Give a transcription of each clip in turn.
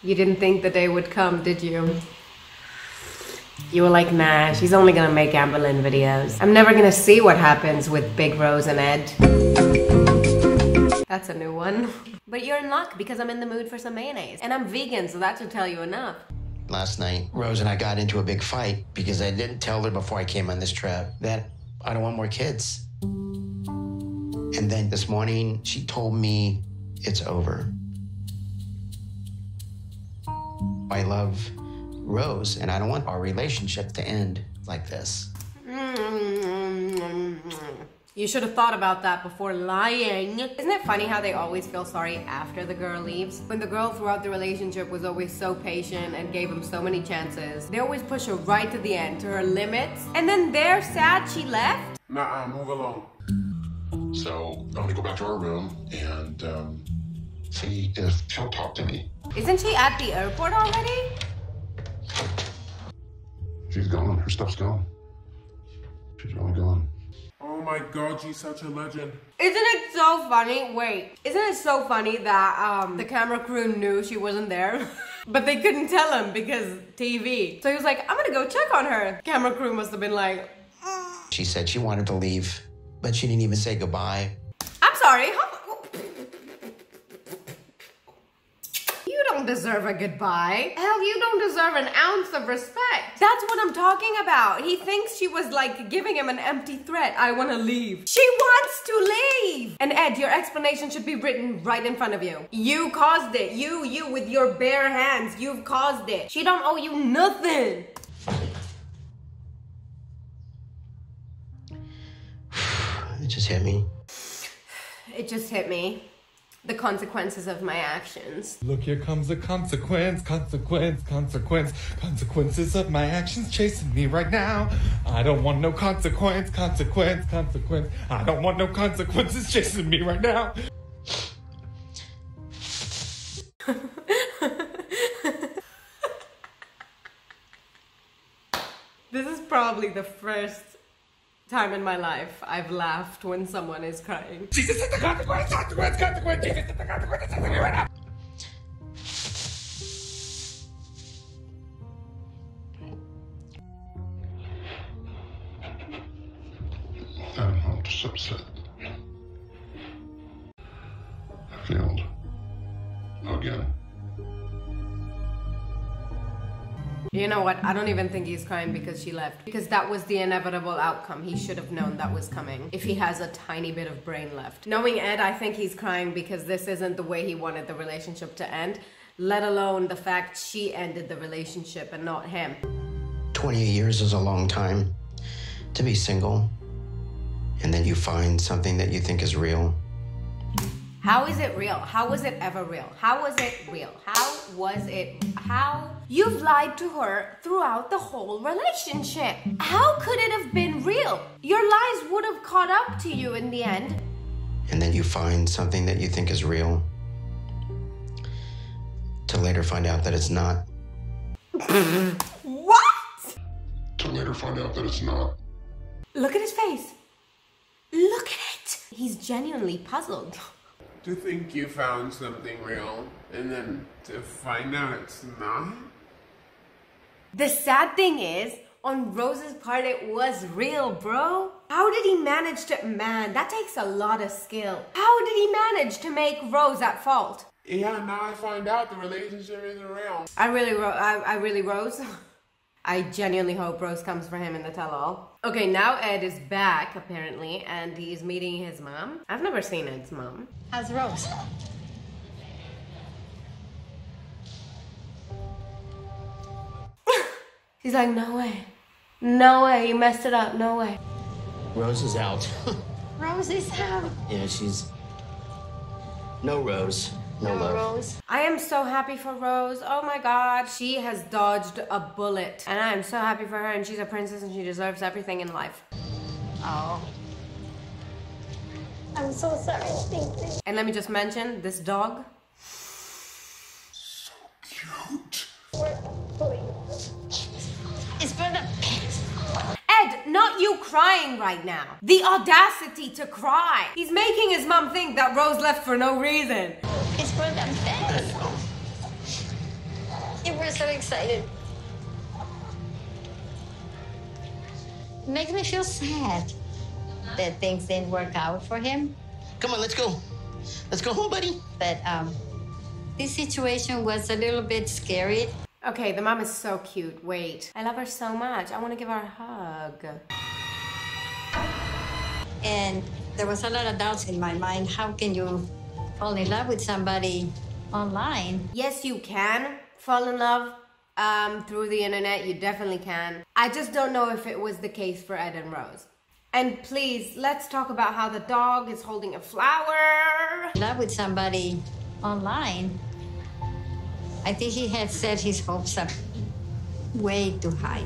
You didn't think the day would come, did you? You were like, nah, she's only gonna make Amberlynn videos. I'm never gonna see what happens with Big Rose and Ed. That's a new one. But you're in luck because I'm in the mood for some mayonnaise. And I'm vegan, so that should tell you enough. Last night, Rose and I got into a big fight because I didn't tell her before I came on this trip that I don't want more kids. And then this morning, she told me it's over. I love Rose, and I don't want our relationship to end like this. You should have thought about that before lying. Isn't it funny how they always feel sorry after the girl leaves? When the girl throughout the relationship was always so patient and gave him so many chances, they always push her right to the end, to her limits. And then they're sad she left? Nah, move along. So I'm gonna go back to our room and um, see if she'll talk to me. Isn't she at the airport already? She's gone. Her stuff's gone. She's really gone. Oh my god, she's such a legend. Isn't it so funny? Wait, isn't it so funny that um, the camera crew knew she wasn't there? but they couldn't tell him because TV. So he was like, I'm gonna go check on her. Camera crew must have been like, She said she wanted to leave, but she didn't even say goodbye. I'm sorry. How- don't deserve a goodbye. Hell, you don't deserve an ounce of respect. That's what I'm talking about. He thinks she was like giving him an empty threat. I want to leave. She wants to leave. And Ed, your explanation should be written right in front of you. You caused it. You, you with your bare hands, you've caused it. She don't owe you nothing. It just hit me. It just hit me. The consequences of my actions. Look, here comes a consequence, consequence, consequence, consequences of my actions chasing me right now. I don't want no consequence, consequence, consequence. I don't want no consequences chasing me right now. This is probably the first time in my life I've laughed when someone is crying. Jesus is the consequence, consequence, consequence. Jesus is the consequence know, I'm just upset. I failed. Again. You know what? I don't even think he's crying because she left. Because that was the inevitable outcome. He should have known that was coming. If he has a tiny bit of brain left. Knowing Ed, I think he's crying because this isn't the way he wanted the relationship to end. Let alone the fact she ended the relationship and not him. 28 years is a long time to be single. And then you find something that you think is real. How is it real? How was it ever real? How was it real? How was it? How? You've lied to her throughout the whole relationship. How could it have been real? Your lies would have caught up to you in the end. And then you find something that you think is real. To later find out that it's not. What? To later find out that it's not. Look at his face. Look at it. He's genuinely puzzled. To think you found something real and then to find out it's not? The sad thing is, on Rose's part, it was real, bro. How did he manage to, man, that takes a lot of skill. How did he manage to make Rose at fault? Yeah, now I find out the relationship isn't real. I really, ro- I, I really, Rose. I genuinely hope Rose comes for him in the tell-all. Okay, now Ed is back apparently, and he's meeting his mom. I've never seen Ed's mom. How's Rose? He's like, no way, no way, you messed it up, no way. Rose is out. Rose is out. yeah, she's. No Rose. No, No. Rose. I am so happy for Rose. Oh my god. She has dodged a bullet. And I am so happy for her and she's a princess and she deserves everything in life. Oh. I'm so sorry. Thank you. And let me just mention this dog. So cute. It's for the Ed, not you crying right now. The audacity to cry. He's making his mom think that Rose left for no reason. It's for the best. was so excited. It makes me feel sad that things didn't work out for him. Come on, let's go. Let's go home, buddy. But um, this situation was a little bit scary. Okay, the mom is so cute. Wait. I love her so much. I want to give her a hug. And there was a lot of doubts in my mind. How can you fall in love with somebody online? Yes, you can fall in love um, through the internet. You definitely can. I just don't know if it was the case for Ed and Rose. And please, let's talk about how the dog is holding a flower. Love with somebody online. I think he had set his hopes up way too high.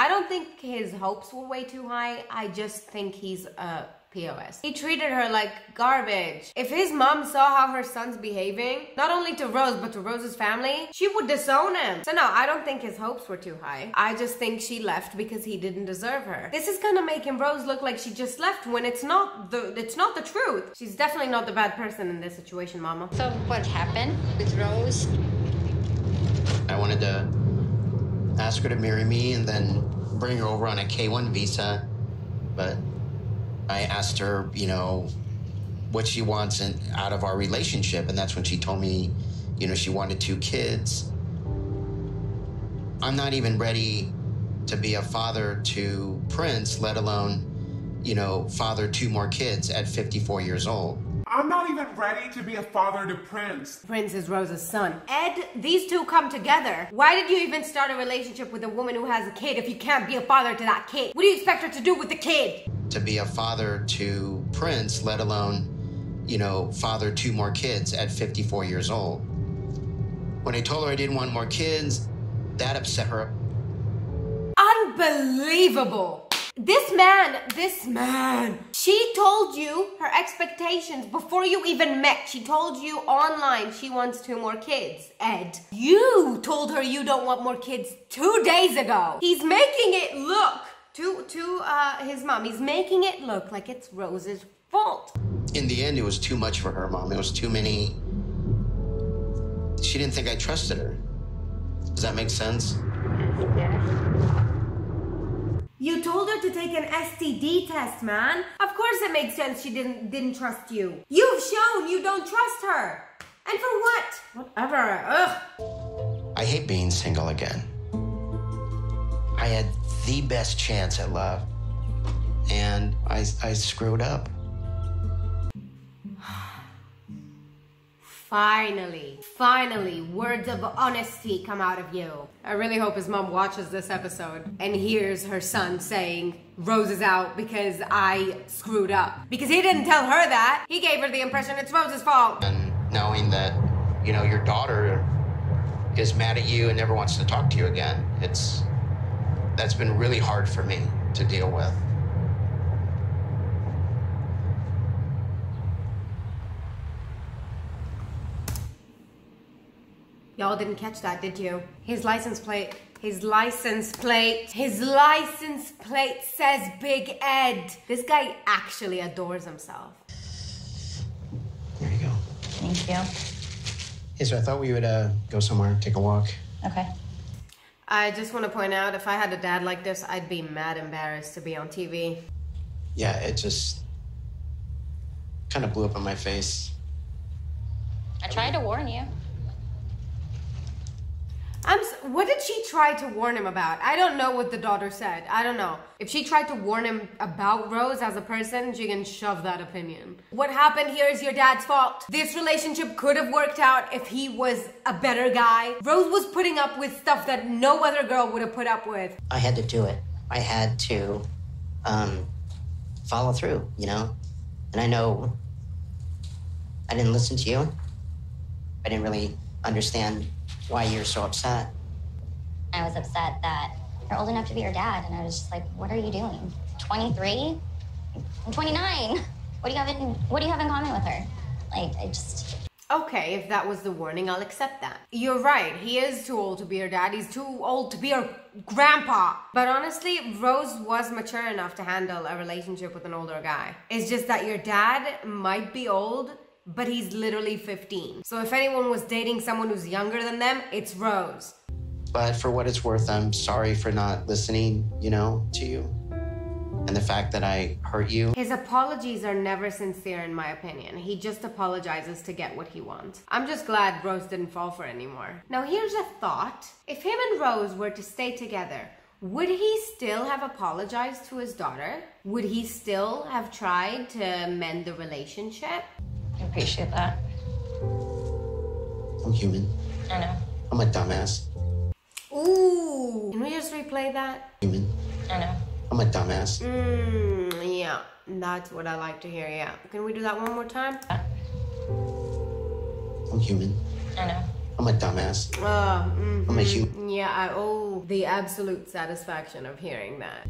I don't think his hopes were way too high. I just think he's a POS. He treated her like garbage. If his mom saw how her son's behaving, not only to Rose, but to Rose's family, she would disown him. So no, I don't think his hopes were too high. I just think she left because he didn't deserve her. This is gonna make him Rose look like she just left when it's not the it's not the truth. She's definitely not the bad person in this situation, mama. So what happened with Rose? I wanted to ask her to marry me and then bring her over on a K1 visa. But I asked her, you know, what she wants in, out of our relationship. And that's when she told me, you know, she wanted two kids. I'm not even ready to be a father to Prince, let alone, you know, father two more kids at 54 years old. I'm not even ready to be a father to Prince. Prince is Rose's son. Ed, these two come together. Why did you even start a relationship with a woman who has a kid if you can't be a father to that kid? What do you expect her to do with the kid? To be a father to Prince, let alone, you know, father two more kids at 54 years old. When I told her I didn't want more kids, that upset her. Unbelievable. This man, this man, she told you her expectations before you even met. She told you online she wants two more kids. Ed, you told her you don't want more kids two days ago. He's making it look to to uh, his mom. He's making it look like it's Rose's fault. In the end, it was too much for her, mom. It was too many. She didn't think I trusted her. Does that make sense? You told her to take an STD test, man. Of course it makes sense she didn't didn't trust you. You've shown you don't trust her. And for what? Whatever. Ugh. I hate being single again. I had the best chance at love, and I, I screwed up. Finally, finally, words of honesty come out of you. I really hope his mom watches this episode and hears her son saying, Rose is out because I screwed up. Because he didn't tell her that. He gave her the impression it's Rose's fault. And knowing that, you know, your daughter is mad at you and never wants to talk to you again, it's that's been really hard for me to deal with. Y'all didn't catch that, did you? His license plate, his license plate, his license plate says Big Ed. This guy actually adores himself. There you go. Thank you. Hey, so I thought we would uh, go somewhere, take a walk. Okay. I just want to point out if I had a dad like this, I'd be mad embarrassed to be on TV. Yeah, it just kind of blew up in my face. I tried to warn you. I'm. What did she try to warn him about? I don't know what the daughter said. I don't know. If she tried to warn him about Rose as a person, she can shove that opinion. What happened here is your dad's fault. This relationship could have worked out if he was a better guy. Rose was putting up with stuff that no other girl would have put up with. I had to do it. I had to um, follow through, you know? And I know I didn't listen to you. I didn't really understand why you're so upset. I was upset that you're old enough to be your dad, and I was just like, "What are you doing? 23? I'm 29. What do you have in What do you have in common with her? Like, I just." Okay, if that was the warning, I'll accept that. You're right, he is too old to be her dad. He's too old to be her grandpa. But honestly, Rose was mature enough to handle a relationship with an older guy. It's just that your dad might be old but he's literally 15. So if anyone was dating someone who's younger than them, it's Rose. But for what it's worth, I'm sorry for not listening, you know, to you. And the fact that I hurt you. His apologies are never sincere, in my opinion. He just apologizes to get what he wants. I'm just glad Rose didn't fall for it anymore. Now, here's a thought if him and Rose were to stay together, would he still have apologized to his daughter? Would he still have tried to mend the relationship? I appreciate that. I'm human. I know. I'm a dumbass. Ooh. Can we just replay that? Human. I know. I'm a dumbass. Mmm, yeah. That's what I like to hear, yeah. Can we do that one more time? I'm human. I know. I'm a dumbass. Uh, mhm. I'm a human. Yeah, I oh the absolute satisfaction of hearing that.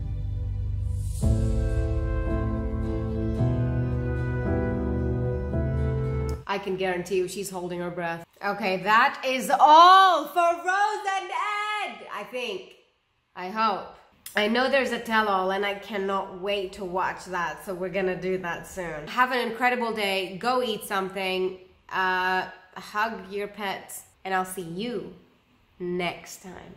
I can guarantee you she's holding her breath. Okay, that is all for Rose and Ed, I think. I hope. I know there's a tell-all and I cannot wait to watch that, so we're gonna do that soon. Have an incredible day, go eat something, uh, hug your pets, and I'll see you next time.